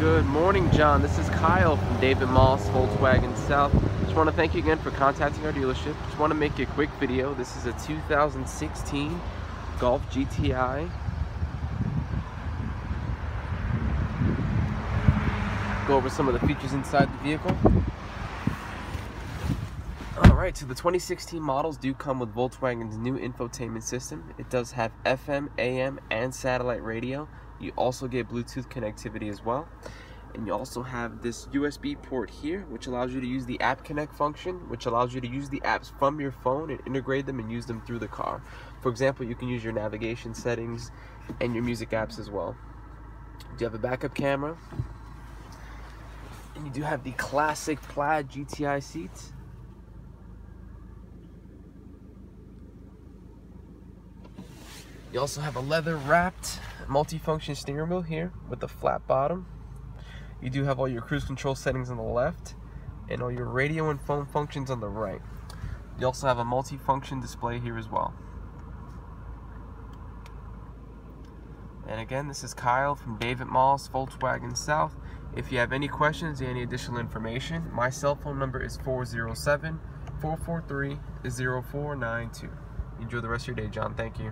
Good morning, John. This is Kyle from David Maus, Volkswagen South. Just want to thank you again for contacting our dealership. Just want to make a quick video. This is a 2016 Golf GTI. Go over some of the features inside the vehicle. Alright, so the 2016 models do come with Volkswagen's new infotainment system. It does have FM, AM, and satellite radio. You also get Bluetooth connectivity as well. And you also have this USB port here, which allows you to use the App Connect function, which allows you to use the apps from your phone and integrate them and use them through the car. For example, you can use your navigation settings and your music apps as well. Do you have a backup camera? And you do have the classic plaid GTI seats. You also have a leather wrapped multifunction steering wheel here with a flat bottom. You do have all your cruise control settings on the left and all your radio and phone functions on the right. You also have a multifunction display here as well. And again, this is Kyle from David Maus, Volkswagen South. If you have any questions or any additional information, my cell phone number is 407 443 0492. Enjoy the rest of your day, John. Thank you.